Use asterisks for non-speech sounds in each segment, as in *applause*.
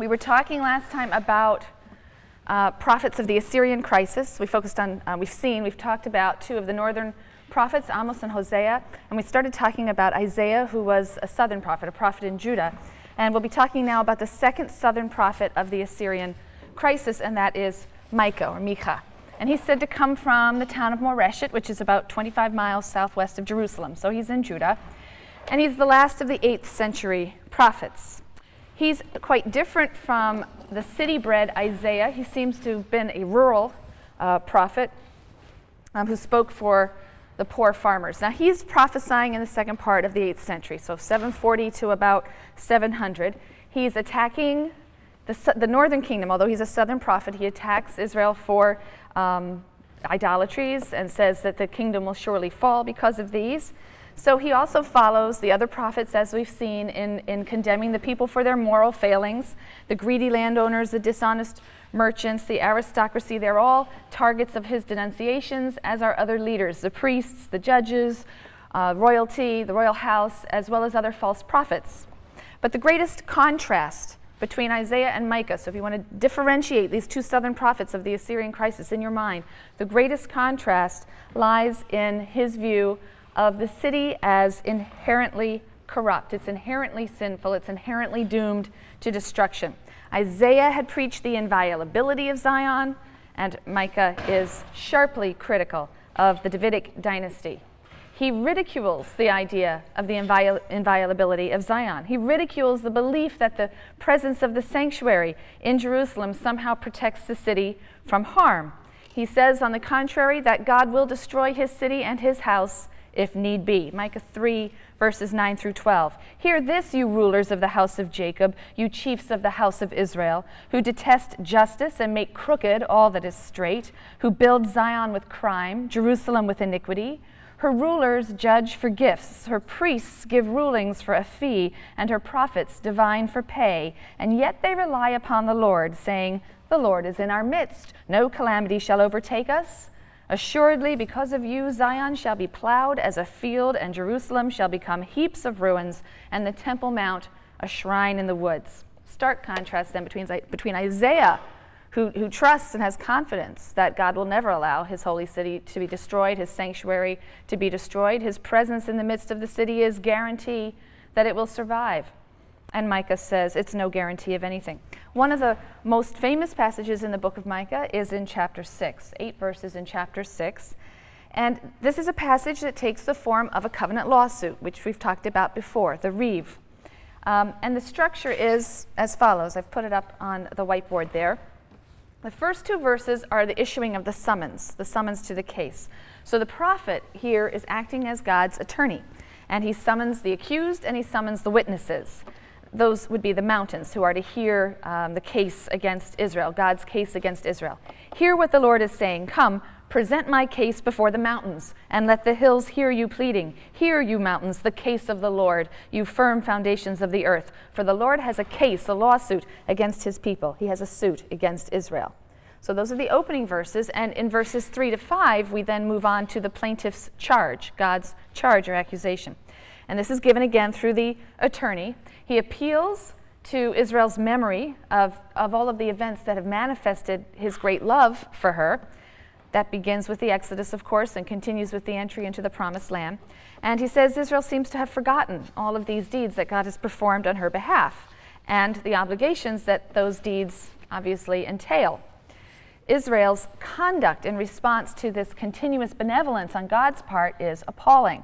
We were talking last time about uh, prophets of the Assyrian crisis. We focused on, uh, we've seen, we've talked about two of the northern prophets, Amos and Hosea, and we started talking about Isaiah, who was a southern prophet, a prophet in Judah. And we'll be talking now about the second southern prophet of the Assyrian crisis, and that is Micah or Micah. And he's said to come from the town of Moreshet, which is about 25 miles southwest of Jerusalem. So he's in Judah. And he's the last of the 8th century prophets. He's quite different from the city bred Isaiah. He seems to have been a rural uh, prophet um, who spoke for the poor farmers. Now, he's prophesying in the second part of the 8th century, so 740 to about 700. He's attacking the, the northern kingdom, although he's a southern prophet, he attacks Israel for um, idolatries and says that the kingdom will surely fall because of these. So he also follows the other prophets, as we've seen, in, in condemning the people for their moral failings. The greedy landowners, the dishonest merchants, the aristocracy, they're all targets of his denunciations, as are other leaders, the priests, the judges, uh, royalty, the royal house, as well as other false prophets. But the greatest contrast between Isaiah and Micah, so if you want to differentiate these two southern prophets of the Assyrian crisis in your mind, the greatest contrast lies in his view of the city as inherently corrupt. It's inherently sinful. It's inherently doomed to destruction. Isaiah had preached the inviolability of Zion, and Micah is sharply critical of the Davidic dynasty. He ridicules the idea of the inviol- inviolability of Zion. He ridicules the belief that the presence of the sanctuary in Jerusalem somehow protects the city from harm. He says, on the contrary, that God will destroy his city and his house if need be. Micah 3, verses 9 through 12. Hear this, you rulers of the house of Jacob, you chiefs of the house of Israel, who detest justice and make crooked all that is straight, who build Zion with crime, Jerusalem with iniquity. Her rulers judge for gifts, her priests give rulings for a fee, and her prophets divine for pay. And yet they rely upon the Lord, saying, The Lord is in our midst. No calamity shall overtake us. Assuredly, because of you, Zion shall be plowed as a field, and Jerusalem shall become heaps of ruins, and the Temple Mount a shrine in the woods. Stark contrast then between, between Isaiah, who, who trusts and has confidence that God will never allow his holy city to be destroyed, his sanctuary to be destroyed. His presence in the midst of the city is guarantee that it will survive. And Micah says it's no guarantee of anything. One of the most famous passages in the book of Micah is in chapter 6, eight verses in chapter 6. And this is a passage that takes the form of a covenant lawsuit, which we've talked about before, the riv. Um, and the structure is as follows. I've put it up on the whiteboard there. The first two verses are the issuing of the summons, the summons to the case. So the prophet here is acting as God's attorney, and he summons the accused and he summons the witnesses those would be the mountains who are to hear um, the case against Israel, God's case against Israel. Hear what the Lord is saying Come, present my case before the mountains, and let the hills hear you pleading. Hear, you mountains, the case of the Lord, you firm foundations of the earth. For the Lord has a case, a lawsuit against his people, he has a suit against Israel. So those are the opening verses. And in verses 3 to 5, we then move on to the plaintiff's charge, God's charge or accusation. And this is given again through the attorney. He appeals to Israel's memory of, of all of the events that have manifested his great love for her. That begins with the Exodus, of course, and continues with the entry into the Promised Land. And he says Israel seems to have forgotten all of these deeds that God has performed on her behalf and the obligations that those deeds obviously entail. Israel's conduct in response to this continuous benevolence on God's part is appalling.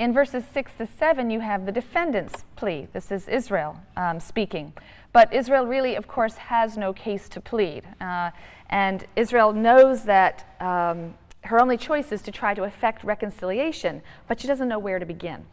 In verses 6 to 7, you have the defendant's plea. This is Israel um, speaking. But Israel really, of course, has no case to plead. Uh, and Israel knows that um, her only choice is to try to effect reconciliation, but she doesn't know where to begin.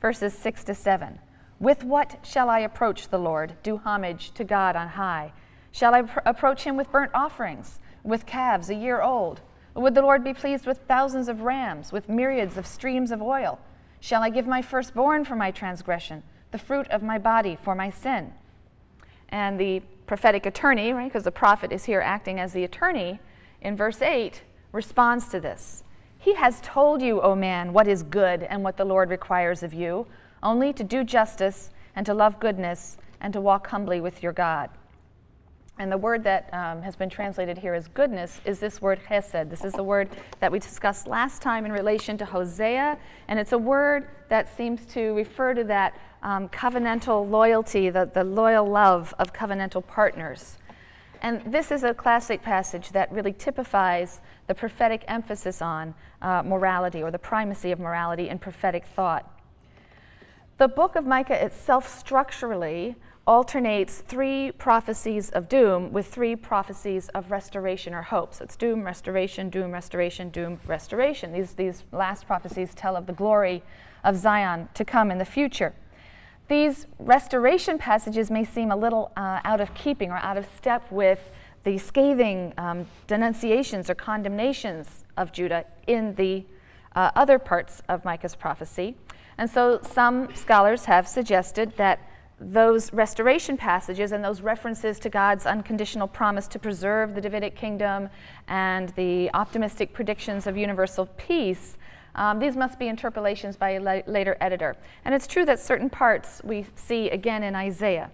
Verses 6 to 7. With what shall I approach the Lord, do homage to God on high? Shall I pr- approach him with burnt offerings, with calves a year old? Would the Lord be pleased with thousands of rams, with myriads of streams of oil? Shall I give my firstborn for my transgression, the fruit of my body for my sin? And the prophetic attorney, right, because the prophet is here acting as the attorney, in verse 8 responds to this. He has told you, O man, what is good and what the Lord requires of you, only to do justice and to love goodness and to walk humbly with your God. And the word that um, has been translated here as goodness is this word chesed. This is the word that we discussed last time in relation to Hosea, and it's a word that seems to refer to that um, covenantal loyalty, the, the loyal love of covenantal partners. And this is a classic passage that really typifies the prophetic emphasis on uh, morality or the primacy of morality in prophetic thought. The book of Micah itself structurally alternates three prophecies of doom with three prophecies of restoration or hope. So it's doom, restoration, doom, restoration, doom, restoration. These, these last prophecies tell of the glory of Zion to come in the future. These restoration passages may seem a little uh, out of keeping or out of step with the scathing um, denunciations or condemnations of Judah in the uh, other parts of Micah's prophecy. And so some scholars have suggested that those restoration passages and those references to God's unconditional promise to preserve the Davidic kingdom and the optimistic predictions of universal peace, um, these must be interpolations by a la later editor. And it's true that certain parts we see again in Isaiah.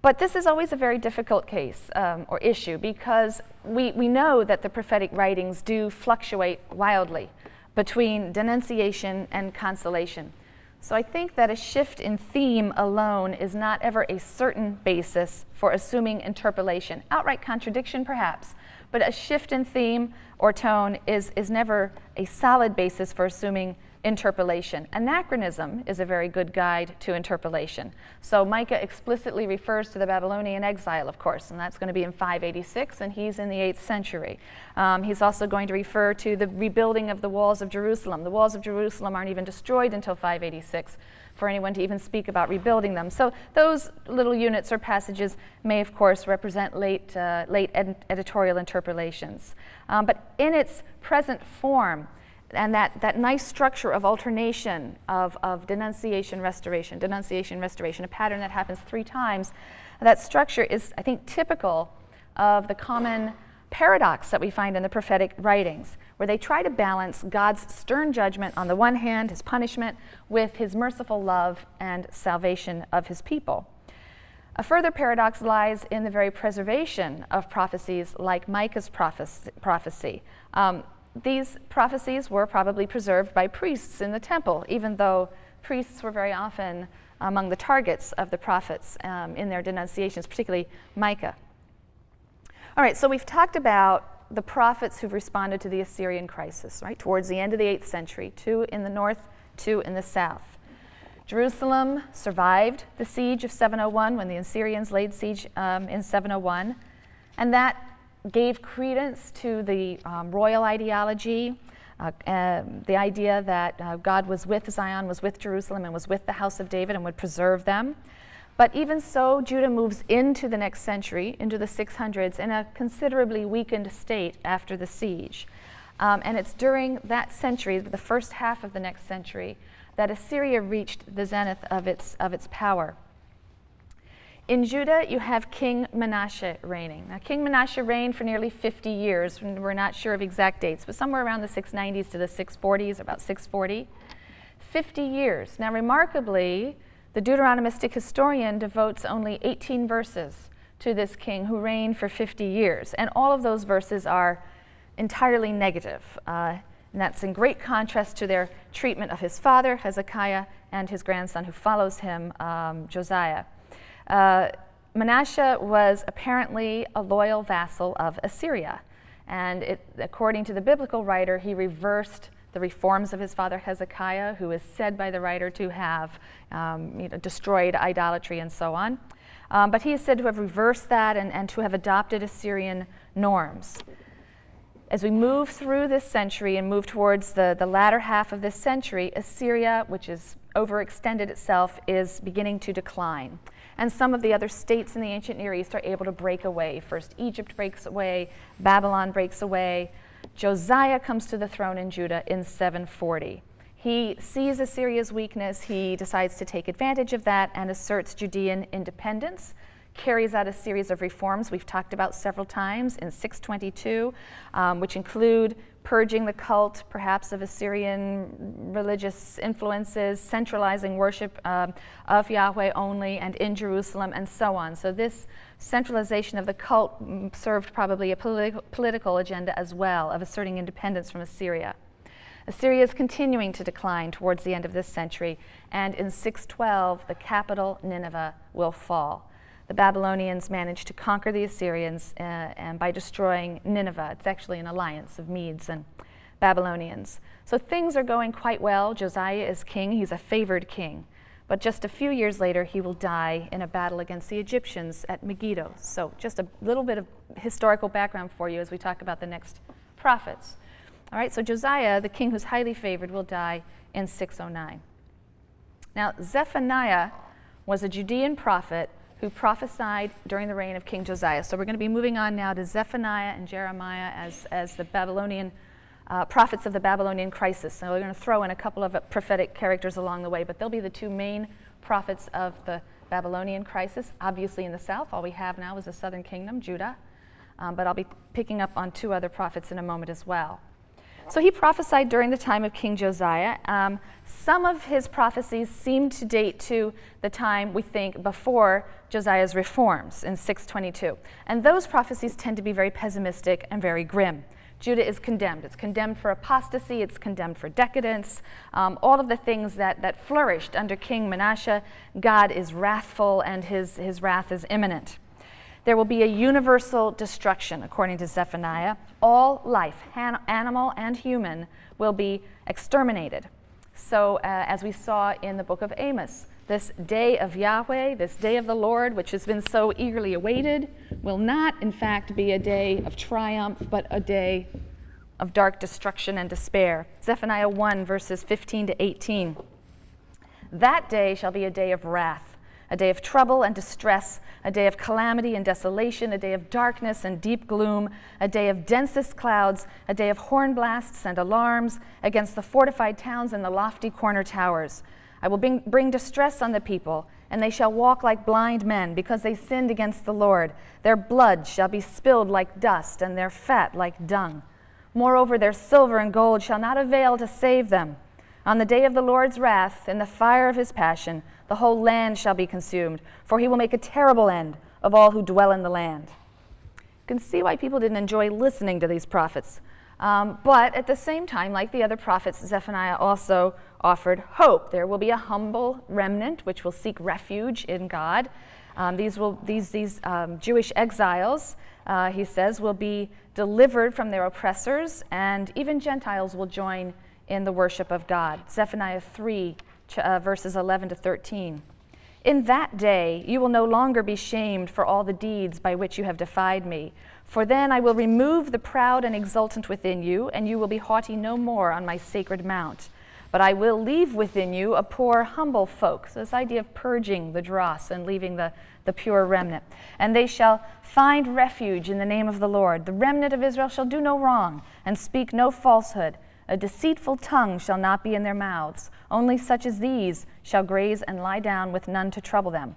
But this is always a very difficult case um, or issue because we, we know that the prophetic writings do fluctuate wildly between denunciation and consolation. So I think that a shift in theme alone is not ever a certain basis for assuming interpolation. Outright contradiction, perhaps, but a shift in theme or tone is, is never a solid basis for assuming interpolation. Anachronism is a very good guide to interpolation. So Micah explicitly refers to the Babylonian exile, of course, and that's going to be in 586, and he's in the 8th century. Um, he's also going to refer to the rebuilding of the walls of Jerusalem. The walls of Jerusalem aren't even destroyed until 586 for anyone to even speak about rebuilding them. So those little units or passages may, of course, represent late, uh, late ed editorial interpolations. Um, but in its present form, and that, that nice structure of alternation of, of denunciation, restoration, denunciation, restoration, a pattern that happens three times, that structure is, I think, typical of the common paradox that we find in the prophetic writings, where they try to balance God's stern judgment on the one hand, his punishment, with his merciful love and salvation of his people. A further paradox lies in the very preservation of prophecies like Micah's prophecy. Um, these prophecies were probably preserved by priests in the temple, even though priests were very often among the targets of the prophets um, in their denunciations, particularly Micah. All right, so we've talked about the prophets who've responded to the Assyrian crisis, right, towards the end of the 8th century, two in the north, two in the south. Jerusalem survived the siege of 701 when the Assyrians laid siege um, in 701, and that gave credence to the um, royal ideology, uh, uh, the idea that uh, God was with Zion, was with Jerusalem, and was with the house of David and would preserve them. But even so, Judah moves into the next century, into the 600s, in a considerably weakened state after the siege. Um, and it's during that century, the first half of the next century, that Assyria reached the zenith of its, of its power. In Judah, you have King Manasseh reigning. Now, King Manasseh reigned for nearly 50 years. We're not sure of exact dates, but somewhere around the 690s to the 640s, about 640. 50 years. Now, remarkably, the Deuteronomistic historian devotes only 18 verses to this king who reigned for 50 years, and all of those verses are entirely negative. Uh, and that's in great contrast to their treatment of his father, Hezekiah, and his grandson who follows him, um, Josiah. Uh, Manasseh was apparently a loyal vassal of Assyria. And it, according to the biblical writer, he reversed the reforms of his father Hezekiah, who is said by the writer to have um, you know, destroyed idolatry and so on. Um, but he is said to have reversed that and, and to have adopted Assyrian norms. As we move through this century and move towards the, the latter half of this century, Assyria, which has overextended itself, is beginning to decline and some of the other states in the ancient Near East are able to break away. First, Egypt breaks away, Babylon breaks away. Josiah comes to the throne in Judah in 740. He sees Assyria's weakness, he decides to take advantage of that and asserts Judean independence, carries out a series of reforms we've talked about several times in 622, um, which include purging the cult, perhaps of Assyrian religious influences, centralizing worship um, of Yahweh only and in Jerusalem, and so on. So, this centralization of the cult served probably a politi- political agenda as well of asserting independence from Assyria. Assyria is continuing to decline towards the end of this century, and in 612, the capital, Nineveh, will fall. The Babylonians managed to conquer the Assyrians uh, and by destroying Nineveh. It's actually an alliance of Medes and Babylonians. So things are going quite well. Josiah is king, he's a favored king. But just a few years later, he will die in a battle against the Egyptians at Megiddo. So, just a little bit of historical background for you as we talk about the next prophets. All right, so Josiah, the king who's highly favored, will die in 609. Now, Zephaniah was a Judean prophet who prophesied during the reign of King Josiah. So, we're going to be moving on now to Zephaniah and Jeremiah as, as the Babylonian uh, prophets of the Babylonian crisis. So we're going to throw in a couple of prophetic characters along the way, but they'll be the two main prophets of the Babylonian crisis. Obviously, in the south, all we have now is the southern kingdom, Judah. Um, but I'll be picking up on two other prophets in a moment as well. So he prophesied during the time of King Josiah. Um, some of his prophecies seem to date to the time we think before Josiah's reforms in 622. And those prophecies tend to be very pessimistic and very grim. Judah is condemned. It's condemned for apostasy, it's condemned for decadence, um, all of the things that, that flourished under King Manasseh. God is wrathful and his, his wrath is imminent. There will be a universal destruction, according to Zephaniah. All life, animal and human, will be exterminated. So, uh, as we saw in the book of Amos, this day of Yahweh, this day of the Lord, which has been so eagerly awaited, will not, in fact, be a day of triumph, but a day of dark destruction and despair. Zephaniah 1, verses 15 to 18. That day shall be a day of wrath, a day of trouble and distress, a day of calamity and desolation, a day of darkness and deep gloom, a day of densest clouds, a day of horn blasts and alarms against the fortified towns and the lofty corner towers I will bring, bring, distress on the people, and they shall walk like blind men, because they sinned against the Lord. Their blood shall be spilled like dust, and their fat like dung. Moreover, their silver and gold shall not avail to save them. On the day of the Lord's wrath, in the fire of his passion, the whole land shall be consumed, for he will make a terrible end of all who dwell in the land. You can see why people didn't enjoy listening to these prophets. Um, but at the same time, like the other prophets, Zephaniah also offered hope. There will be a humble remnant which will seek refuge in God. Um, these will, these, these um, Jewish exiles, uh, he says, will be delivered from their oppressors, and even Gentiles will join in the worship of God. Zephaniah 3, uh, verses 11 to 13. In that day you will no longer be shamed for all the deeds by which you have defied me. For then I will remove the proud and exultant within you, and you will be haughty no more on my sacred mount. But I will leave within you a poor, humble folk. So, this idea of purging the dross and leaving the, the pure remnant. And they shall find refuge in the name of the Lord. The remnant of Israel shall do no wrong and speak no falsehood. A deceitful tongue shall not be in their mouths. Only such as these shall graze and lie down with none to trouble them.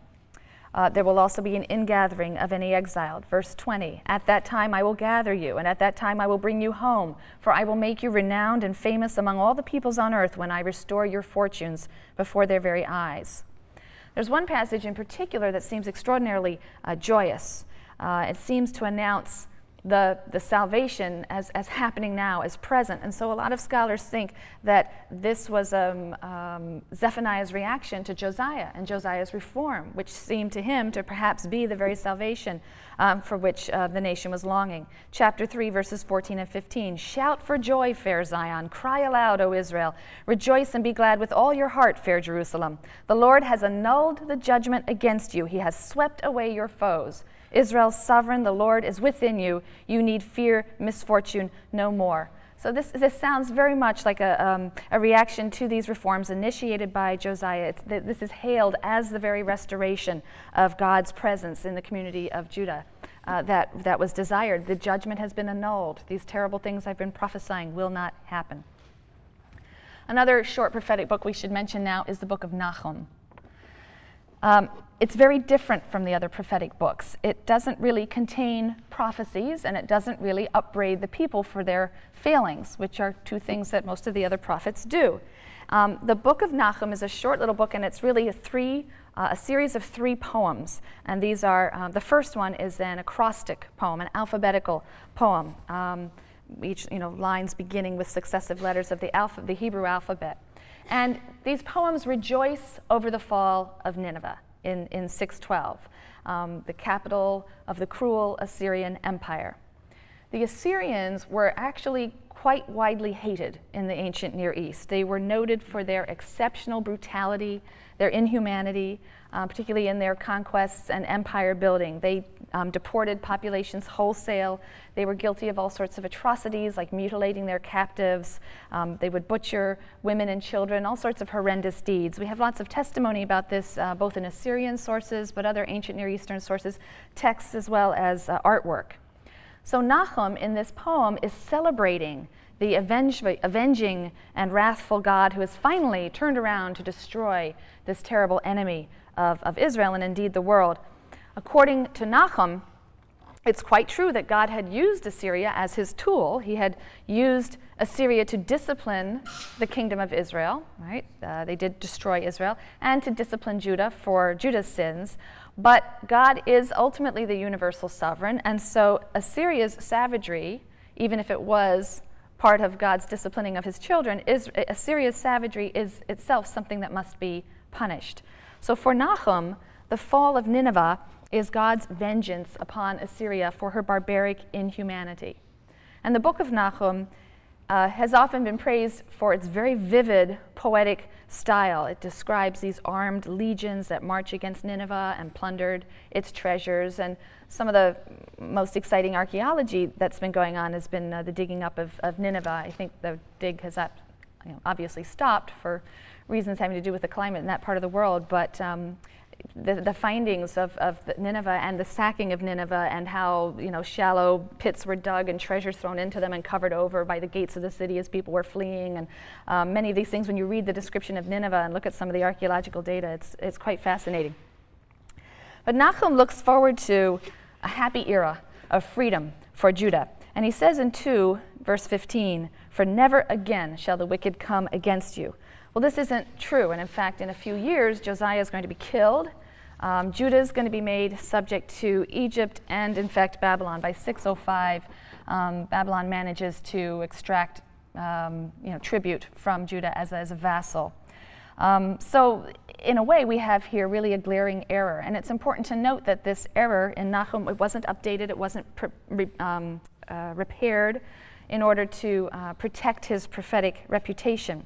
Uh, there will also be an ingathering of any exiled. Verse 20 At that time I will gather you, and at that time I will bring you home, for I will make you renowned and famous among all the peoples on earth when I restore your fortunes before their very eyes. There's one passage in particular that seems extraordinarily uh, joyous. Uh, it seems to announce the, the salvation as, as happening now, as present. And so a lot of scholars think that this was um, um, Zephaniah's reaction to Josiah and Josiah's reform, which seemed to him to perhaps be the very salvation um, for which uh, the nation was longing. Chapter 3, verses 14 and 15 Shout for joy, fair Zion. Cry aloud, O Israel. Rejoice and be glad with all your heart, fair Jerusalem. The Lord has annulled the judgment against you, He has swept away your foes. Israel's sovereign, the Lord is within you. You need fear misfortune no more. So this, this sounds very much like a, um, a reaction to these reforms initiated by Josiah. Th- this is hailed as the very restoration of God's presence in the community of Judah uh, that, that was desired. The judgment has been annulled. These terrible things I've been prophesying will not happen. Another short prophetic book we should mention now is the book of Nahum. Um, it's very different from the other prophetic books. It doesn't really contain prophecies and it doesn't really upbraid the people for their failings, which are two things that most of the other prophets do. Um, the book of Nahum is a short little book and it's really a three, uh, a series of three poems. And these are, uh, the first one is an acrostic poem, an alphabetical poem. Um, each, you know, lines beginning with successive letters of the, alpha, the Hebrew alphabet. And these poems rejoice over the fall of Nineveh in, in 612, um, the capital of the cruel Assyrian Empire. The Assyrians were actually quite widely hated in the ancient Near East. They were noted for their exceptional brutality, their inhumanity, uh, particularly in their conquests and empire building. They um, deported populations wholesale. They were guilty of all sorts of atrocities like mutilating their captives. Um, they would butcher women and children, all sorts of horrendous deeds. We have lots of testimony about this uh, both in Assyrian sources but other ancient Near Eastern sources, texts as well as uh, artwork. So Nahum in this poem is celebrating the avenge, avenging and wrathful God who has finally turned around to destroy this terrible enemy of, of Israel and indeed the world. According to Nahum, it's quite true that God had used Assyria as his tool. He had used Assyria to discipline the kingdom of Israel, right? Uh, they did destroy Israel, and to discipline Judah for Judah's sins. But God is ultimately the universal sovereign, and so Assyria's savagery, even if it was part of God's disciplining of his children, is, Assyria's savagery is itself something that must be punished. So for Nahum, the fall of Nineveh is God's vengeance upon Assyria for her barbaric inhumanity. And the book of Nahum uh, has often been praised for its very vivid poetic style. It describes these armed legions that march against Nineveh and plundered its treasures. And some of the most exciting archaeology that's been going on has been uh, the digging up of, of, Nineveh. I think the dig has you know, obviously stopped for reasons having to do with the climate in that part of the world, but um, the, the, findings of, of Nineveh and the sacking of Nineveh and how you know shallow pits were dug and treasures thrown into them and covered over by the gates of the city as people were fleeing. And um, many of these things when you read the description of Nineveh and look at some of the archaeological data it's, it's quite fascinating. But Nahum looks forward to a happy era of freedom for Judah. And he says in 2 verse 15 for never again shall the wicked come against you well, this isn't true. And in fact, in a few years, Josiah is going to be killed. Um, Judah is going to be made subject to Egypt and, in fact, Babylon. By 605, um, Babylon manages to extract um, you know, tribute from Judah as a, as a vassal. Um, so, in a way, we have here really a glaring error. And it's important to note that this error in Nahum, it wasn't updated, it wasn't um, uh, repaired in order to uh, protect his prophetic reputation.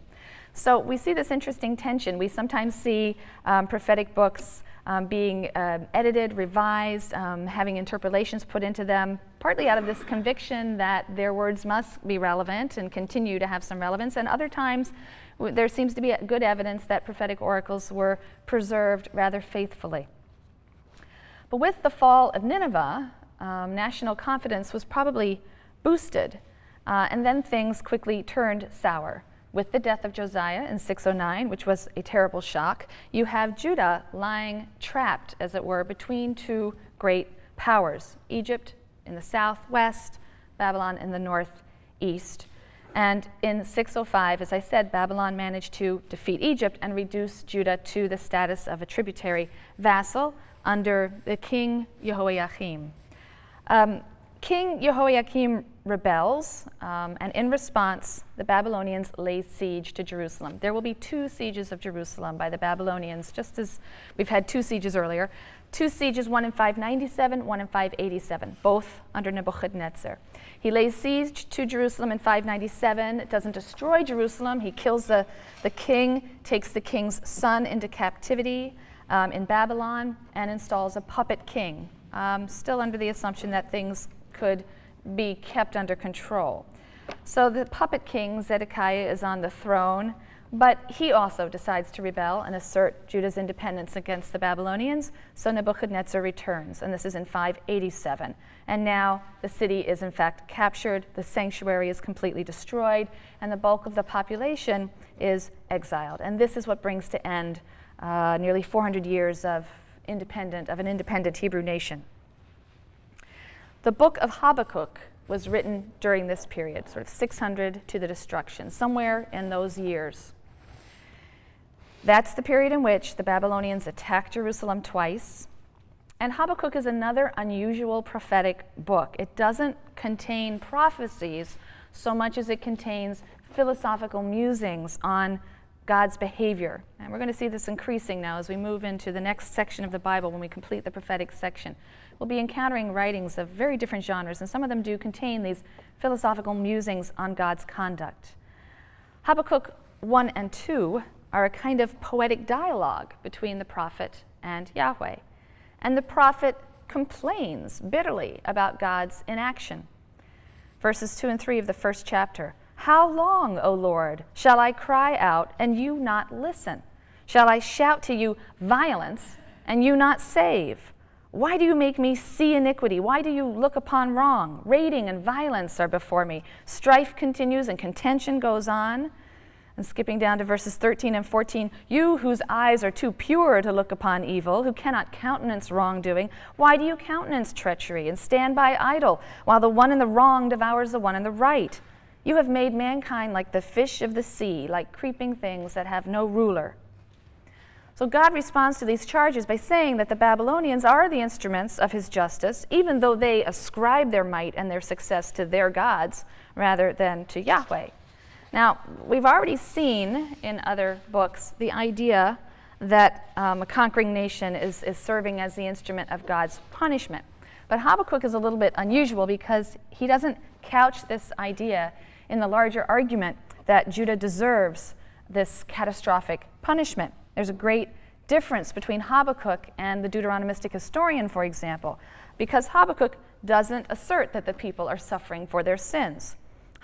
So we see this interesting tension. We sometimes see um, prophetic books um, being uh, edited, revised, um, having interpolations put into them, partly out of this conviction that their words must be relevant and continue to have some relevance. And other times, there seems to be good evidence that prophetic oracles were preserved rather faithfully. But with the fall of Nineveh, um, national confidence was probably boosted, uh, and then things quickly turned sour with the death of Josiah in 609, which was a terrible shock, you have Judah lying trapped, as it were, between two great powers Egypt in the southwest, Babylon in the northeast. And in 605, as I said, Babylon managed to defeat Egypt and reduce Judah to the status of a tributary vassal under the king Jehoiakim. Um, king Jehoiakim rebels, um, and in response, the Babylonians lay siege to Jerusalem. There will be two sieges of Jerusalem by the Babylonians, just as we've had two sieges earlier. Two sieges, one in 597, one in 587, both under Nebuchadnezzar. He lays siege to Jerusalem in 597. It doesn't destroy Jerusalem. He kills the, the king, takes the king's son into captivity um, in Babylon, and installs a puppet king, um, still under the assumption that things could be kept under control. So the puppet king, Zedekiah, is on the throne, but he also decides to rebel and assert Judah's independence against the Babylonians. So Nebuchadnezzar returns, and this is in 587. And now the city is in fact captured, the sanctuary is completely destroyed, and the bulk of the population is exiled. And this is what brings to end uh, nearly 400 years of independent of an independent Hebrew nation. The book of Habakkuk was written during this period, sort of 600 to the destruction, somewhere in those years. That's the period in which the Babylonians attacked Jerusalem twice. And Habakkuk is another unusual prophetic book. It doesn't contain prophecies so much as it contains philosophical musings on God's behavior. And we're going to see this increasing now as we move into the next section of the Bible when we complete the prophetic section. We'll be encountering writings of very different genres, and some of them do contain these philosophical musings on God's conduct. Habakkuk 1 and 2 are a kind of poetic dialogue between the prophet and Yahweh. And the prophet complains bitterly about God's inaction. Verses 2 and 3 of the first chapter how long, O Lord, shall I cry out and you not listen? Shall I shout to you violence and you not save? Why do you make me see iniquity? Why do you look upon wrong? Raiding and violence are before me. Strife continues and contention goes on. And skipping down to verses 13 and 14, you whose eyes are too pure to look upon evil, who cannot countenance wrongdoing, why do you countenance treachery and stand by idle while the one in the wrong devours the one in the right? You have made mankind like the fish of the sea, like creeping things that have no ruler. So God responds to these charges by saying that the Babylonians are the instruments of his justice, even though they ascribe their might and their success to their gods rather than to Yahweh. Now, we've already seen in other books the idea that um, a conquering nation is, is serving as the instrument of God's punishment. But Habakkuk is a little bit unusual because he doesn't couch this idea in the larger argument that Judah deserves this catastrophic punishment. There's a great difference between Habakkuk and the Deuteronomistic historian, for example, because Habakkuk doesn't assert that the people are suffering for their sins.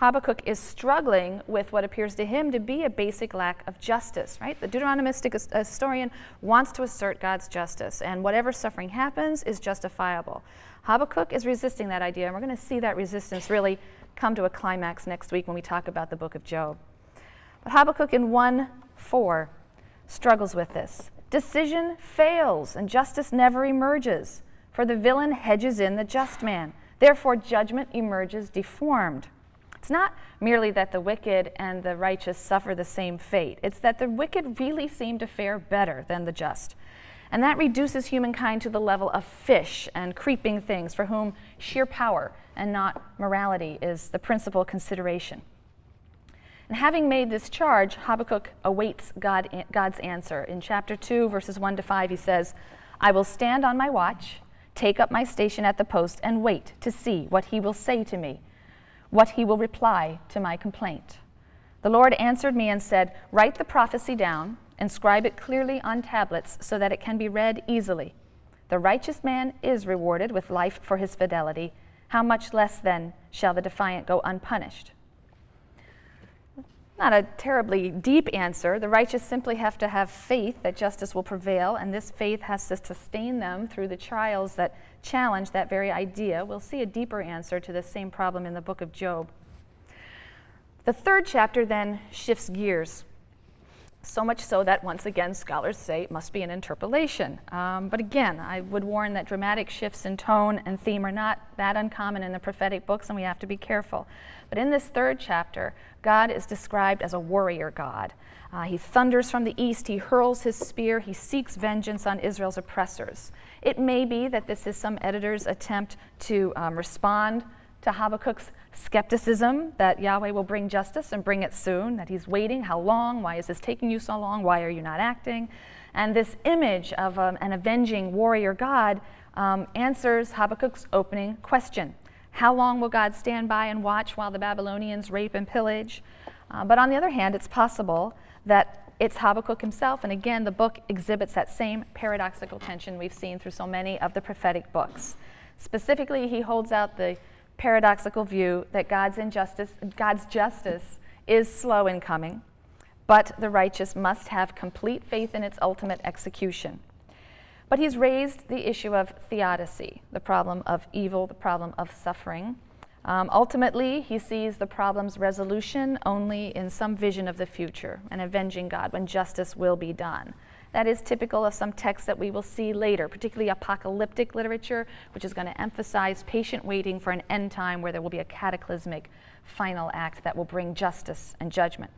Habakkuk is struggling with what appears to him to be a basic lack of justice, right? The Deuteronomistic uh, historian wants to assert God's justice, and whatever suffering happens is justifiable. Habakkuk is resisting that idea, and we're going to see that resistance really come to a climax next week when we talk about the book of Job. But Habakkuk in 1 4 struggles with this. Decision fails, and justice never emerges, for the villain hedges in the just man. Therefore, judgment emerges deformed. It's not merely that the wicked and the righteous suffer the same fate, it's that the wicked really seem to fare better than the just. And that reduces humankind to the level of fish and creeping things for whom sheer power and not morality is the principal consideration. And having made this charge, Habakkuk awaits God, God's answer. In chapter 2, verses 1 to 5, he says, I will stand on my watch, take up my station at the post, and wait to see what he will say to me, what he will reply to my complaint. The Lord answered me and said, Write the prophecy down, inscribe it clearly on tablets so that it can be read easily. The righteous man is rewarded with life for his fidelity how much less then shall the defiant go unpunished? Not a terribly deep answer. The righteous simply have to have faith that justice will prevail, and this faith has to sustain them through the trials that challenge that very idea. We'll see a deeper answer to the same problem in the book of Job. The third chapter then shifts gears. So much so that once again scholars say it must be an interpolation. Um, but again, I would warn that dramatic shifts in tone and theme are not that uncommon in the prophetic books, and we have to be careful. But in this third chapter, God is described as a warrior God. Uh, he thunders from the east, he hurls his spear, he seeks vengeance on Israel's oppressors. It may be that this is some editor's attempt to um, respond to Habakkuk's skepticism that Yahweh will bring justice and bring it soon, that he's waiting. How long? Why is this taking you so long? Why are you not acting? And this image of um, an avenging warrior God um, answers Habakkuk's opening question How long will God stand by and watch while the Babylonians rape and pillage? Uh, but on the other hand, it's possible that it's Habakkuk himself, and again, the book exhibits that same paradoxical tension we've seen through so many of the prophetic books. Specifically, he holds out the paradoxical view that God's injustice, God's justice is slow in coming, but the righteous must have complete faith in its ultimate execution. But he's raised the issue of theodicy, the problem of evil, the problem of suffering. Um, ultimately, he sees the problem's resolution only in some vision of the future, an avenging God, when justice will be done. That is typical of some texts that we will see later, particularly apocalyptic literature, which is going to emphasize patient waiting for an end time where there will be a cataclysmic final act that will bring justice and judgment.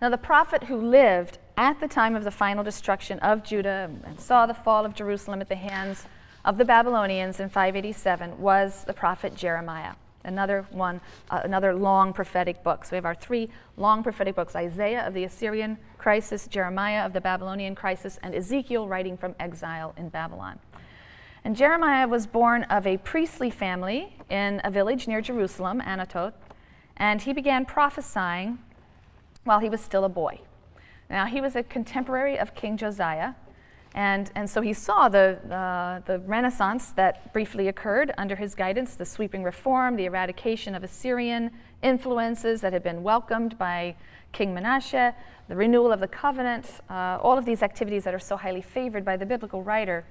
Now, the prophet who lived at the time of the final destruction of Judah and saw the fall of Jerusalem at the hands of the Babylonians in 587 was the prophet Jeremiah. Another one, uh, another long prophetic book. So we have our three long prophetic books Isaiah of the Assyrian crisis, Jeremiah of the Babylonian crisis, and Ezekiel writing from exile in Babylon. And Jeremiah was born of a priestly family in a village near Jerusalem, Anatot, and he began prophesying while he was still a boy. Now, he was a contemporary of King Josiah, and, and so he saw the, uh, the Renaissance that briefly occurred under his guidance, the sweeping reform, the eradication of Assyrian influences that had been welcomed by King Manasseh, the renewal of the covenant, uh, all of these activities that are so highly favored by the biblical writer.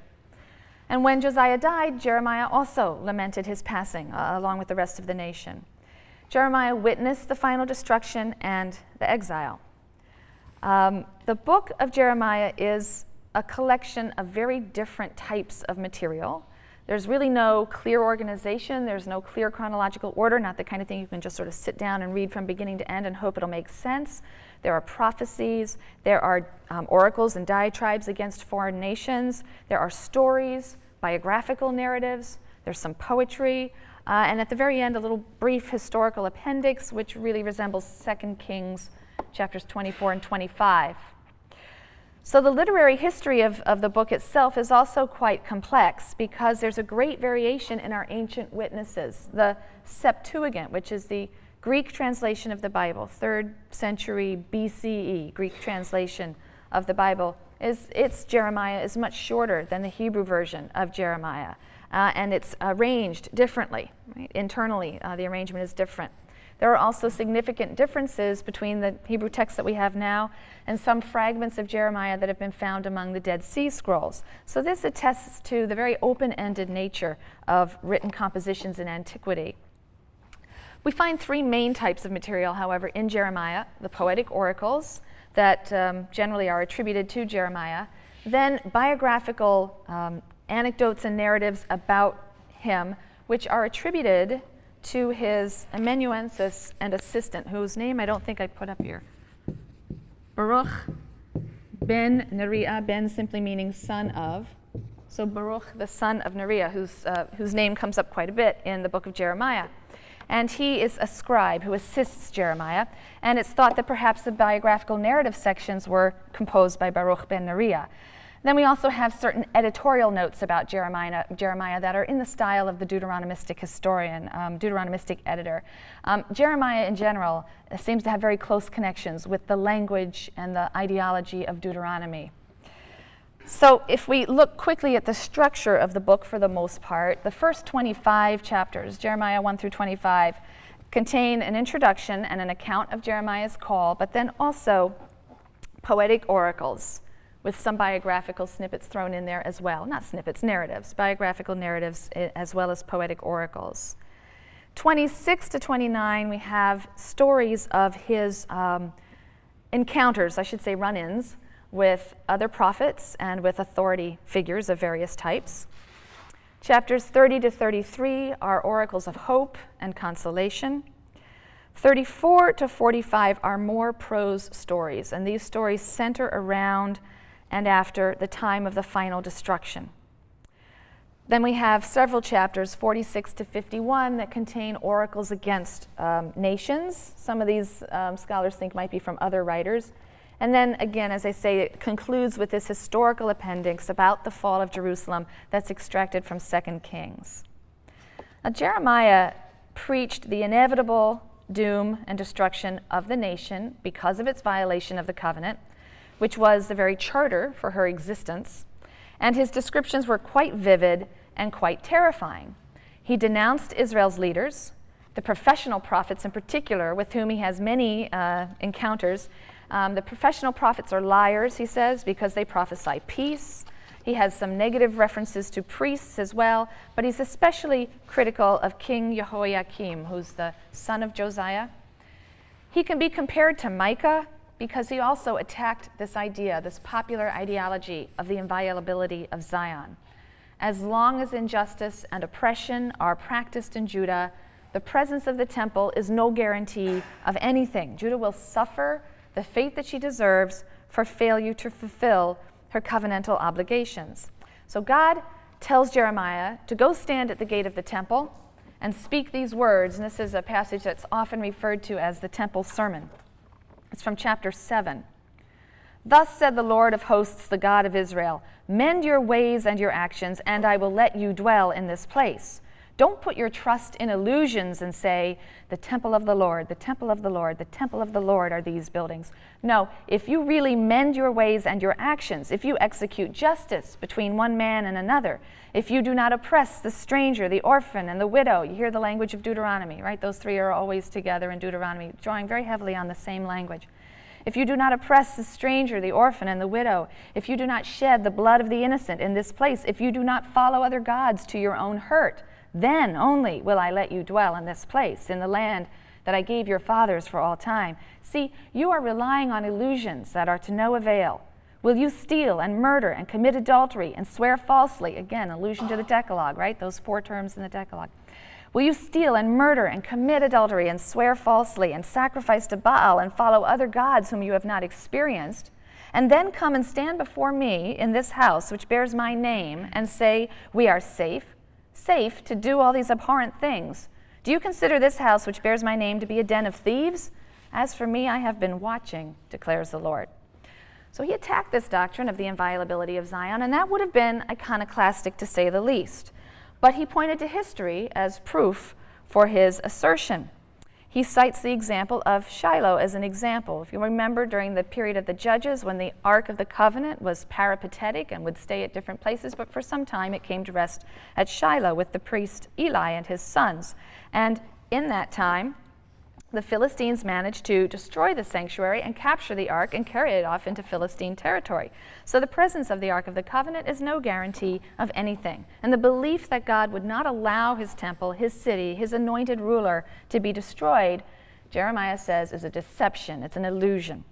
And when Josiah died, Jeremiah also lamented his passing, uh, along with the rest of the nation. Jeremiah witnessed the final destruction and the exile. Um, the book of Jeremiah is a collection of very different types of material. There's really no clear organization, there's no clear chronological order, not the kind of thing you can just sort of sit down and read from beginning to end and hope it'll make sense. There are prophecies, there are um, oracles and diatribes against foreign nations, there are stories, biographical narratives, there's some poetry, uh, and at the very end, a little brief historical appendix, which really resembles 2 Kings chapters 24 and 25. So the literary history of, of the book itself is also quite complex because there's a great variation in our ancient witnesses. The Septuagint, which is the Greek translation of the Bible, third century BCE Greek translation of the Bible, is its Jeremiah is much shorter than the Hebrew version of Jeremiah uh, and it's arranged differently. Right? Internally, uh, the arrangement is different. There are also significant differences between the Hebrew text that we have now and some fragments of Jeremiah that have been found among the Dead Sea Scrolls. So this attests to the very open-ended nature of written compositions in antiquity. We find three main types of material, however, in Jeremiah, the poetic oracles that um, generally are attributed to Jeremiah, then biographical um, anecdotes and narratives about him, which are attributed to his amanuensis and assistant, whose name I don't think I put up here. Baruch ben Neriah, ben simply meaning son of. So Baruch, the son of Neriah, whose, uh, whose name comes up quite a bit in the book of Jeremiah. And he is a scribe who assists Jeremiah. And it's thought that perhaps the biographical narrative sections were composed by Baruch ben Neriah. Then we also have certain editorial notes about Jeremiah, Jeremiah that are in the style of the Deuteronomistic historian, um, Deuteronomistic editor. Um, Jeremiah in general seems to have very close connections with the language and the ideology of Deuteronomy. So if we look quickly at the structure of the book for the most part, the first 25 chapters, Jeremiah 1 through 25, contain an introduction and an account of Jeremiah's call, but then also poetic oracles with some biographical snippets thrown in there as well. Not snippets, narratives, biographical narratives eh, as well as poetic oracles. 26 to 29, we have stories of his um, encounters, I should say run ins, with other prophets and with authority figures of various types. Chapters 30 to 33 are oracles of hope and consolation. 34 to 45 are more prose stories, and these stories center around and after the time of the final destruction. Then we have several chapters, 46 to 51, that contain oracles against um, nations. Some of these um, scholars think might be from other writers. And then again, as I say, it concludes with this historical appendix about the fall of Jerusalem that's extracted from 2 Kings. Now, Jeremiah preached the inevitable doom and destruction of the nation because of its violation of the covenant which was the very charter for her existence, and his descriptions were quite vivid and quite terrifying. He denounced Israel's leaders, the professional prophets in particular, with whom he has many uh, encounters. Um, the professional prophets are liars, he says, because they prophesy peace. He has some negative references to priests as well, but he's especially critical of King Jehoiakim, who's the son of Josiah. He can be compared to Micah because he also attacked this idea, this popular ideology of the inviolability of Zion. As long as injustice and oppression are practiced in Judah, the presence of the temple is no guarantee of anything. Judah will suffer the fate that she deserves for failure to fulfill her covenantal obligations. So God tells Jeremiah to go stand at the gate of the temple and speak these words. And this is a passage that's often referred to as the temple sermon. It's from chapter 7. Thus said the Lord of hosts, the God of Israel Mend your ways and your actions, and I will let you dwell in this place. Don't put your trust in illusions and say, the temple of the Lord, the temple of the Lord, the temple of the Lord are these buildings. No, if you really mend your ways and your actions, if you execute justice between one man and another, if you do not oppress the stranger, the orphan, and the widow, you hear the language of Deuteronomy, right? Those three are always together in Deuteronomy, drawing very heavily on the same language. If you do not oppress the stranger, the orphan, and the widow, if you do not shed the blood of the innocent in this place, if you do not follow other gods to your own hurt, then only will I let you dwell in this place, in the land that I gave your fathers for all time. See, you are relying on illusions that are to no avail. Will you steal and murder and commit adultery and swear falsely? Again, allusion to the *sighs* Decalogue, right? Those four terms in the Decalogue. Will you steal and murder and commit adultery and swear falsely and sacrifice to Baal and follow other gods whom you have not experienced? And then come and stand before me in this house which bears my name and say, We are safe safe to do all these abhorrent things? Do you consider this house, which bears my name, to be a den of thieves? As for me, I have been watching, declares the Lord. So he attacked this doctrine of the inviolability of Zion, and that would have been iconoclastic to say the least. But he pointed to history as proof for his assertion he cites the example of Shiloh as an example. If you remember during the period of the Judges when the Ark of the Covenant was peripatetic and would stay at different places, but for some time it came to rest at Shiloh with the priest Eli and his sons. And in that time, the Philistines managed to destroy the sanctuary and capture the ark and carry it off into Philistine territory. So the presence of the Ark of the Covenant is no guarantee of anything. And the belief that God would not allow his temple, his city, his anointed ruler to be destroyed, Jeremiah says, is a deception, it's an illusion.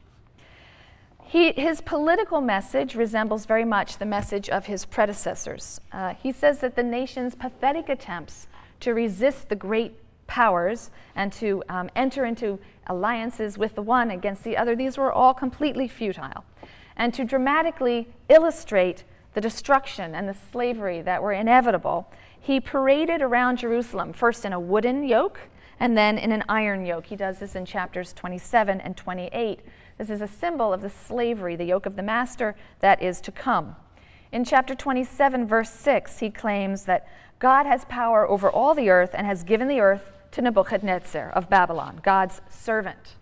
He, his political message resembles very much the message of his predecessors. Uh, he says that the nation's pathetic attempts to resist the great powers and to um, enter into alliances with the one against the other, these were all completely futile. And to dramatically illustrate the destruction and the slavery that were inevitable, he paraded around Jerusalem, first in a wooden yoke and then in an iron yoke. He does this in chapters 27 and 28. This is a symbol of the slavery, the yoke of the master that is to come. In chapter 27, verse 6, he claims that God has power over all the earth and has given the earth to Nebuchadnezzar of Babylon, God's servant.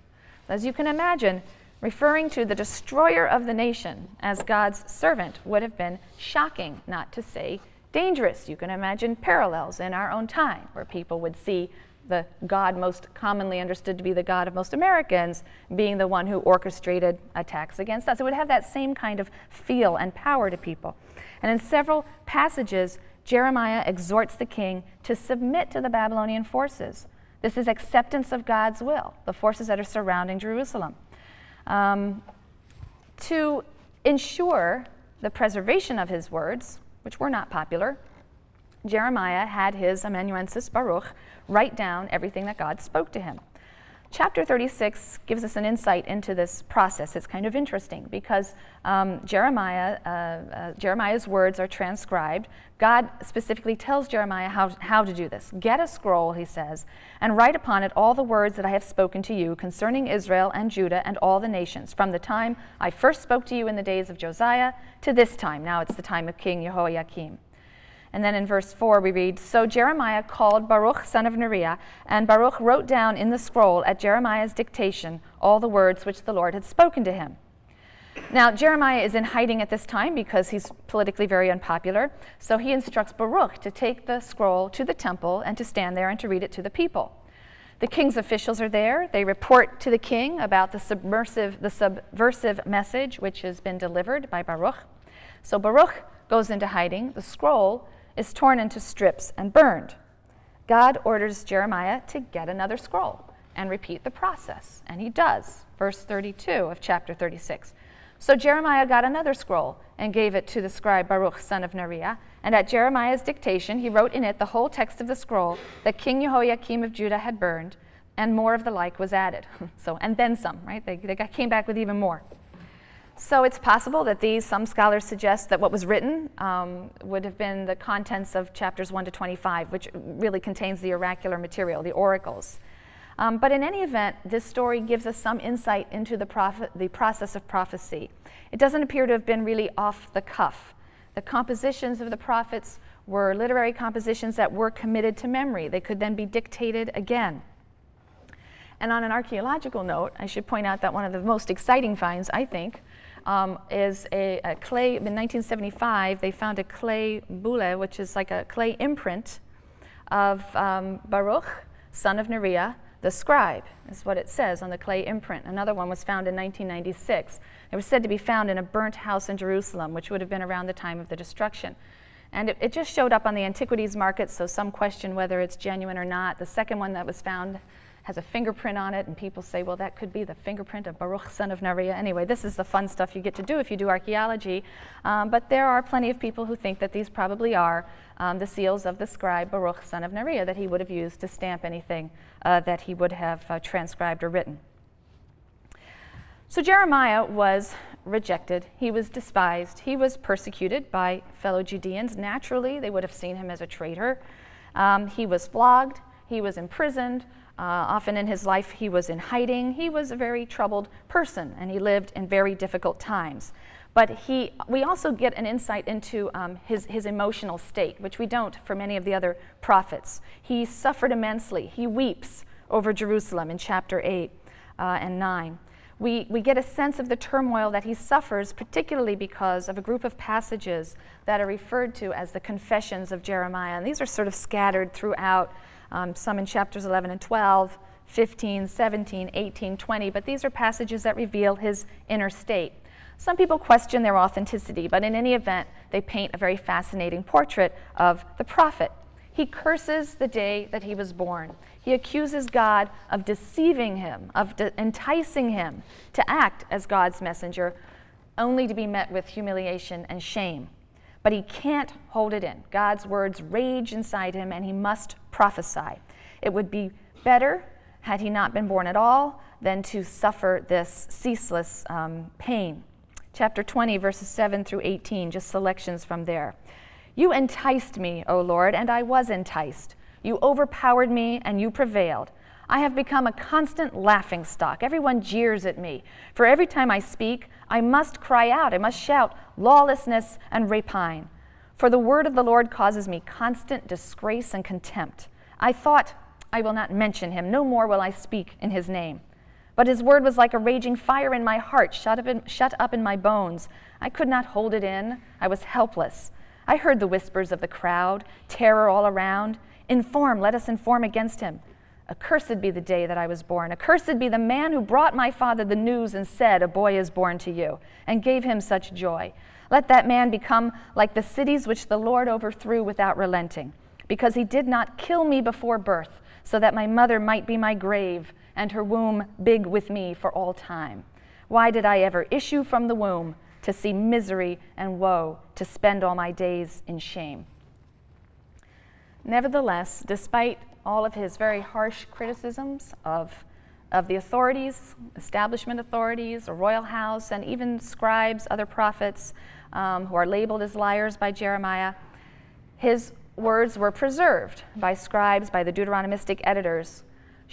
As you can imagine, referring to the destroyer of the nation as God's servant would have been shocking, not to say dangerous. You can imagine parallels in our own time where people would see the God most commonly understood to be the God of most Americans being the one who orchestrated attacks against us. It would have that same kind of feel and power to people. And in several passages, Jeremiah exhorts the king to submit to the Babylonian forces. This is acceptance of God's will, the forces that are surrounding Jerusalem. Um, to ensure the preservation of his words, which were not popular, Jeremiah had his amanuensis Baruch write down everything that God spoke to him. Chapter 36 gives us an insight into this process. It's kind of interesting because um, Jeremiah, uh, uh, Jeremiah's words are transcribed. God specifically tells Jeremiah how, how to do this. Get a scroll, he says, and write upon it all the words that I have spoken to you concerning Israel and Judah and all the nations, from the time I first spoke to you in the days of Josiah to this time. Now it's the time of King Jehoiakim. And then in verse 4 we read So Jeremiah called Baruch son of Neriah, and Baruch wrote down in the scroll at Jeremiah's dictation all the words which the Lord had spoken to him. Now, Jeremiah is in hiding at this time because he's politically very unpopular. So he instructs Baruch to take the scroll to the temple and to stand there and to read it to the people. The king's officials are there. They report to the king about the submersive, the subversive message which has been delivered by Baruch. So Baruch goes into hiding. The scroll is torn into strips and burned. God orders Jeremiah to get another scroll. and repeat the process. And he does. Verse 32 of chapter 36. So Jeremiah got another scroll and gave it to the scribe Baruch, son of Neriah. And at Jeremiah's dictation, he wrote in it the whole text of the scroll that King Jehoiakim of Judah had burned, and more of the like was added. *laughs* so, and then some, right? They, they came back with even more. So it's possible that these, some scholars suggest that what was written um, would have been the contents of chapters 1 to 25, which really contains the oracular material, the oracles. Um, but in any event, this story gives us some insight into the, the process of prophecy. It doesn't appear to have been really off the cuff. The compositions of the prophets were literary compositions that were committed to memory. They could then be dictated again. And on an archaeological note, I should point out that one of the most exciting finds, I think, um, is a, a, clay, in 1975, they found a clay bulla, which is like a clay imprint of um, Baruch, son of Neriah, the scribe, is what it says on the clay imprint. Another one was found in 1996. It was said to be found in a burnt house in Jerusalem, which would have been around the time of the destruction. And it, it just showed up on the antiquities market, so some question whether it's genuine or not. The second one that was found has a fingerprint on it, and people say, well, that could be the fingerprint of Baruch, son of Neriah. Anyway, this is the fun stuff you get to do if you do archaeology. Um, but there are plenty of people who think that these probably are um, the seals of the scribe Baruch, son of Neriah, that he would have used to stamp anything uh, that he would have uh, transcribed or written. So Jeremiah was rejected. He was despised. He was persecuted by fellow Judeans. Naturally, they would have seen him as a traitor. Um, he was flogged. He was imprisoned. Uh, often in his life, he was in hiding. He was a very troubled person, and he lived in very difficult times. But he, we also get an insight into um, his, his emotional state, which we don't for many of the other prophets. He suffered immensely. He weeps over Jerusalem in chapter 8 uh, and 9. We, we get a sense of the turmoil that he suffers, particularly because of a group of passages that are referred to as the confessions of Jeremiah. And these are sort of scattered throughout um, some in chapters 11 and 12, 15, 17, 18, 20, but these are passages that reveal his inner state. Some people question their authenticity, but in any event, they paint a very fascinating portrait of the prophet. He curses the day that he was born. He accuses God of deceiving him, of de- enticing him to act as God's messenger, only to be met with humiliation and shame but he can't hold it in. God's words rage inside him, and he must prophesy. It would be better had he not been born at all than to suffer this ceaseless um, pain. Chapter 20, verses 7 through 18, just selections from there. You enticed me, O Lord, and I was enticed. You overpowered me, and you prevailed. I have become a constant laughing stock. Everyone jeers at me. For every time I speak, I must cry out, I must shout lawlessness and rapine. For the word of the Lord causes me constant disgrace and contempt. I thought, I will not mention him, no more will I speak in his name. But his word was like a raging fire in my heart, shut up in, shut up in my bones. I could not hold it in. I was helpless. I heard the whispers of the crowd, terror all around. Inform, let us inform against him. Accursed be the day that I was born. Accursed be the man who brought my father the news and said, A boy is born to you, and gave him such joy. Let that man become like the cities which the Lord overthrew without relenting, because he did not kill me before birth, so that my mother might be my grave, and her womb big with me for all time. Why did I ever issue from the womb to see misery and woe, to spend all my days in shame? Nevertheless, despite all of his very harsh criticisms of, of the authorities, establishment authorities, the royal house, and even scribes, other prophets um, who are labeled as liars by Jeremiah. His words were preserved by scribes, by the Deuteronomistic editors.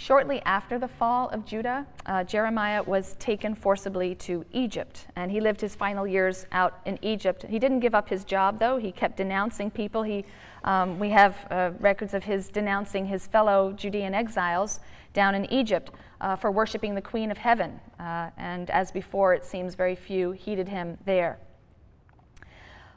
Shortly after the fall of Judah, uh, Jeremiah was taken forcibly to Egypt, and he lived his final years out in Egypt. He didn't give up his job, though. He kept denouncing people. He um, we have uh, records of his denouncing his fellow Judean exiles down in Egypt uh, for worshiping the Queen of Heaven. Uh, and as before, it seems very few heeded him there.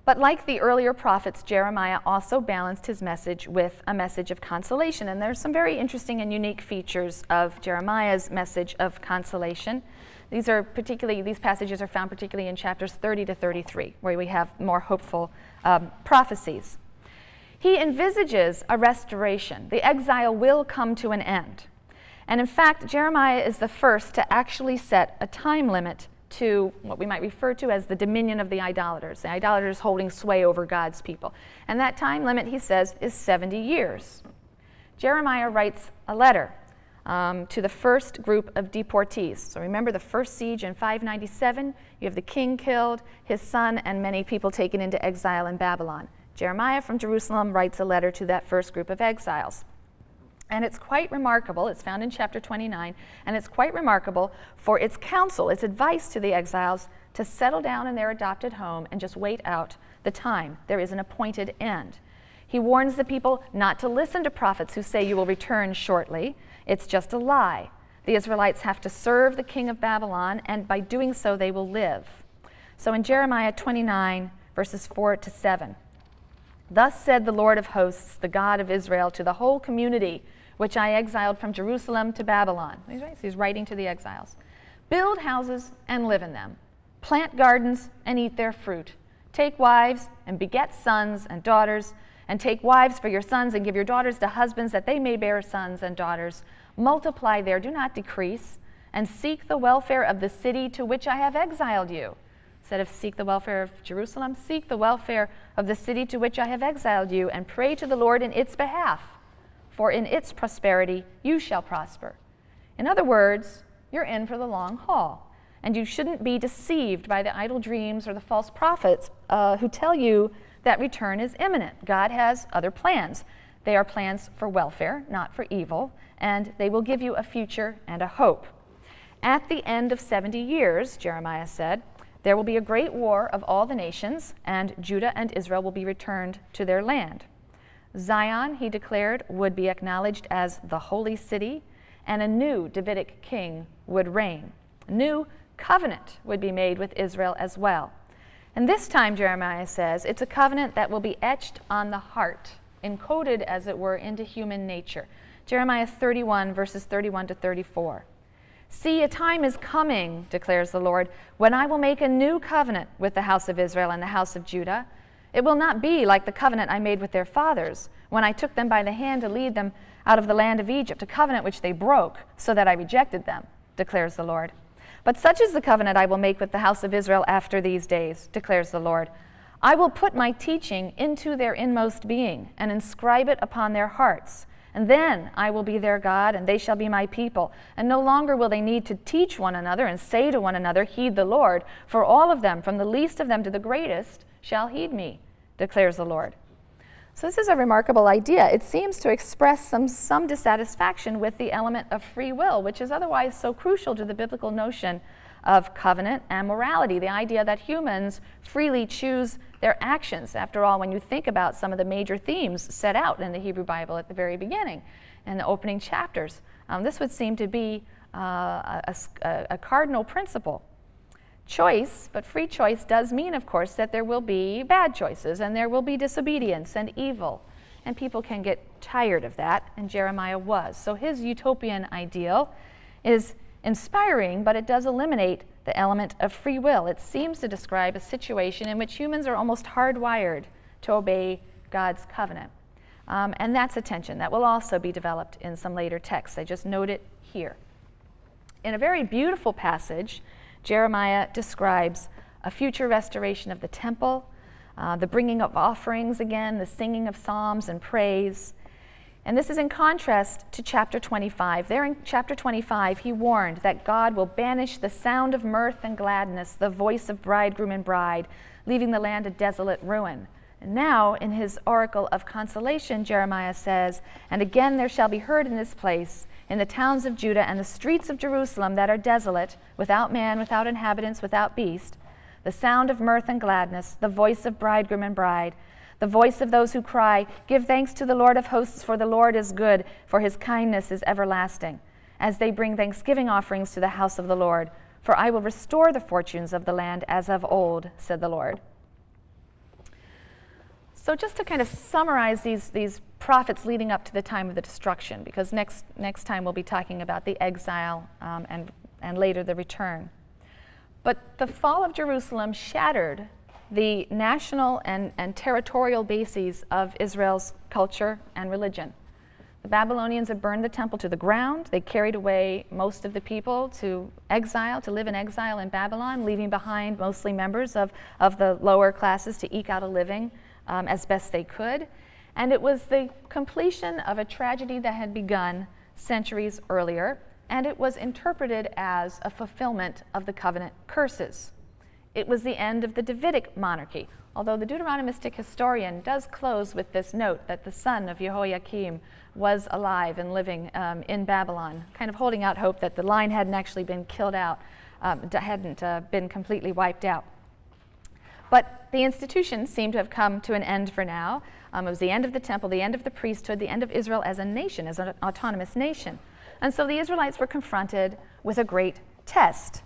But like the earlier prophets, Jeremiah also balanced his message with a message of consolation. And there's some very interesting and unique features of Jeremiah's message of consolation. These are particularly, these passages are found particularly in chapters 30 to 33, where we have more hopeful um, prophecies. He envisages a restoration. The exile will come to an end. And in fact, Jeremiah is the first to actually set a time limit to what we might refer to as the dominion of the idolaters, the idolaters holding sway over God's people. And that time limit, he says, is 70 years. Jeremiah writes a letter um, to the first group of deportees. So remember the first siege in 597, you have the king killed, his son, and many people taken into exile in Babylon. Jeremiah from Jerusalem writes a letter to that first group of exiles. And it's quite remarkable, it's found in chapter 29, and it's quite remarkable for its counsel, its advice to the exiles to settle down in their adopted home and just wait out the time. There is an appointed end. He warns the people not to listen to prophets who say you will return shortly. It's just a lie. The Israelites have to serve the king of Babylon, and by doing so, they will live. So in Jeremiah 29, verses 4 to 7, Thus said the Lord of hosts, the God of Israel, to the whole community which I exiled from Jerusalem to Babylon. He's writing to the exiles. Build houses and live in them. Plant gardens and eat their fruit. Take wives and beget sons and daughters, and take wives for your sons and give your daughters to husbands that they may bear sons and daughters. Multiply there, do not decrease, and seek the welfare of the city to which I have exiled you. Instead of seek the welfare of Jerusalem, seek the welfare of the city to which I have exiled you, and pray to the Lord in its behalf for in its prosperity you shall prosper. In other words, you're in for the long haul. And you shouldn't be deceived by the idle dreams or the false prophets uh, who tell you that return is imminent. God has other plans. They are plans for welfare, not for evil, and they will give you a future and a hope. At the end of 70 years, Jeremiah said, there will be a great war of all the nations, and Judah and Israel will be returned to their land. Zion, he declared, would be acknowledged as the holy city, and a new Davidic king would reign. A new covenant would be made with Israel as well. And this time, Jeremiah says, it's a covenant that will be etched on the heart, encoded, as it were, into human nature. Jeremiah 31, verses 31 to 34. See, a time is coming, declares the Lord, when I will make a new covenant with the house of Israel and the house of Judah it will not be like the covenant I made with their fathers when I took them by the hand to lead them out of the land of Egypt, a covenant which they broke, so that I rejected them, declares the Lord. But such is the covenant I will make with the house of Israel after these days, declares the Lord. I will put my teaching into their inmost being and inscribe it upon their hearts. And then I will be their God, and they shall be my people. And no longer will they need to teach one another and say to one another, Heed the Lord, for all of them, from the least of them to the greatest, shall heed me declares the Lord. So, this is a remarkable idea. It seems to express some, some dissatisfaction with the element of free will, which is otherwise so crucial to the biblical notion of covenant and morality, the idea that humans freely choose their actions. After all, when you think about some of the major themes set out in the Hebrew Bible at the very beginning, in the opening chapters, um, this would seem to be uh, a, a, a cardinal principle choice, but free choice does mean, of course, that there will be bad choices and there will be disobedience and evil. And people can get tired of that, and Jeremiah was. So his utopian ideal is inspiring, but it does eliminate the element of free will. It seems to describe a situation in which humans are almost hardwired to obey God's covenant. Um, and that's a tension that will also be developed in some later texts. I just note it here. In a very beautiful passage, Jeremiah describes a future restoration of the temple, uh, the bringing of offerings again, the singing of psalms and praise. And this is in contrast to chapter 25. There in chapter 25, he warned that God will banish the sound of mirth and gladness, the voice of bridegroom and bride, leaving the land a desolate ruin. And now, in his oracle of consolation, Jeremiah says, And again there shall be heard in this place in the towns of Judah and the streets of Jerusalem that are desolate, without man, without inhabitants, without beast, the sound of mirth and gladness, the voice of bridegroom and bride, the voice of those who cry, Give thanks to the Lord of hosts, for the Lord is good, for his kindness is everlasting, as they bring thanksgiving offerings to the house of the Lord. For I will restore the fortunes of the land as of old, said the Lord. So, just to kind of summarize these, these prophets leading up to the time of the destruction, because next, next time we'll be talking about the exile um, and, and later the return. But the fall of Jerusalem shattered the national and, and territorial bases of Israel's culture and religion. The Babylonians had burned the temple to the ground. They carried away most of the people to exile, to live in exile in Babylon, leaving behind mostly members of, of the lower classes to eke out a living um, as best they could. And it was the completion of a tragedy that had begun centuries earlier, and it was interpreted as a fulfillment of the covenant curses. It was the end of the Davidic monarchy, although the Deuteronomistic historian does close with this note that the son of Jehoiakim was alive and living um, in Babylon, kind of holding out hope that the line hadn't actually been killed out, um, hadn't uh, been completely wiped out. But the institution seemed to have come to an end for now. Um, it was the end of the temple, the end of the priesthood, the end of Israel as a nation, as an autonomous nation. And so the Israelites were confronted with a great test.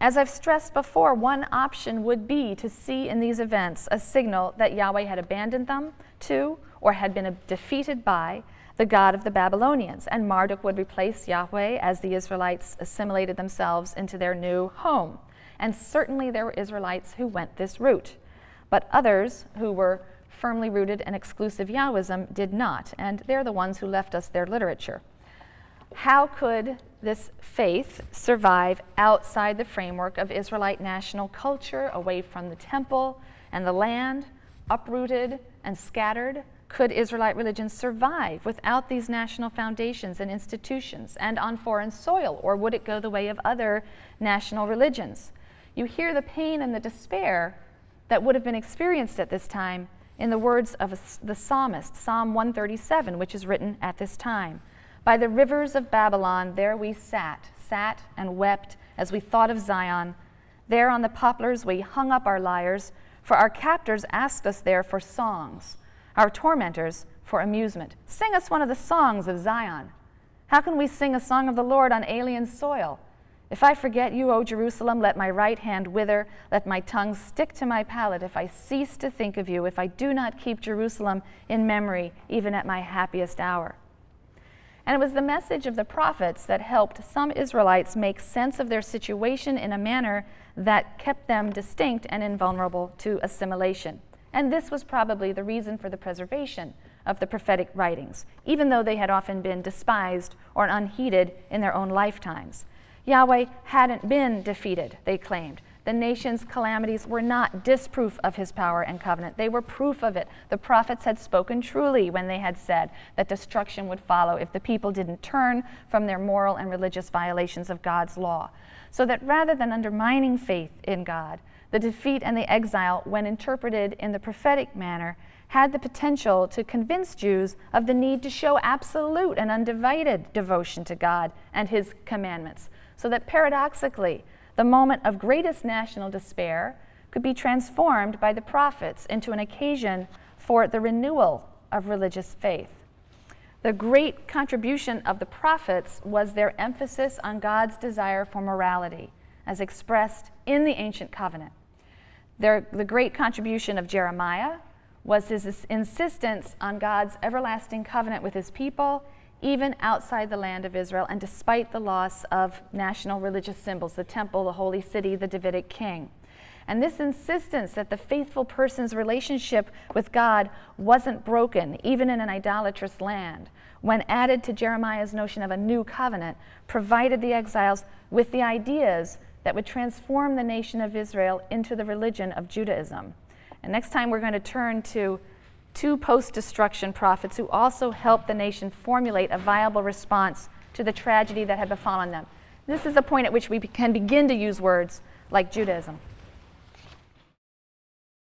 As I've stressed before, one option would be to see in these events a signal that Yahweh had abandoned them to or had been defeated by the God of the Babylonians, and Marduk would replace Yahweh as the Israelites assimilated themselves into their new home. And certainly there were Israelites who went this route, but others who were firmly rooted and exclusive Yahwism did not, and they're the ones who left us their literature. How could this faith survive outside the framework of Israelite national culture, away from the temple and the land, uprooted and scattered? Could Israelite religion survive without these national foundations and institutions and on foreign soil, or would it go the way of other national religions? You hear the pain and the despair that would have been experienced at this time in the words of the psalmist, Psalm 137, which is written at this time. By the rivers of Babylon, there we sat, sat and wept as we thought of Zion. There on the poplars we hung up our lyres, for our captors asked us there for songs, our tormentors for amusement. Sing us one of the songs of Zion. How can we sing a song of the Lord on alien soil? If I forget you, O Jerusalem, let my right hand wither, let my tongue stick to my palate if I cease to think of you, if I do not keep Jerusalem in memory, even at my happiest hour. And it was the message of the prophets that helped some Israelites make sense of their situation in a manner that kept them distinct and invulnerable to assimilation. And this was probably the reason for the preservation of the prophetic writings, even though they had often been despised or unheeded in their own lifetimes. Yahweh hadn't been defeated, they claimed. The nation's calamities were not disproof of his power and covenant. They were proof of it. The prophets had spoken truly when they had said that destruction would follow if the people didn't turn from their moral and religious violations of God's law. So that rather than undermining faith in God, the defeat and the exile, when interpreted in the prophetic manner, had the potential to convince Jews of the need to show absolute and undivided devotion to God and his commandments. So that paradoxically, the moment of greatest national despair could be transformed by the prophets into an occasion for the renewal of religious faith. The great contribution of the prophets was their emphasis on God's desire for morality, as expressed in the ancient covenant. Their, the great contribution of Jeremiah was his insistence on God's everlasting covenant with his people even outside the land of Israel, and despite the loss of national religious symbols, the temple, the holy city, the Davidic king. And this insistence that the faithful person's relationship with God wasn't broken, even in an idolatrous land, when added to Jeremiah's notion of a new covenant, provided the exiles with the ideas that would transform the nation of Israel into the religion of Judaism. And next time we're going to turn to two post destruction prophets who also helped the nation formulate a viable response to the tragedy that had befallen them. This is the point at which we can begin to use words like Judaism.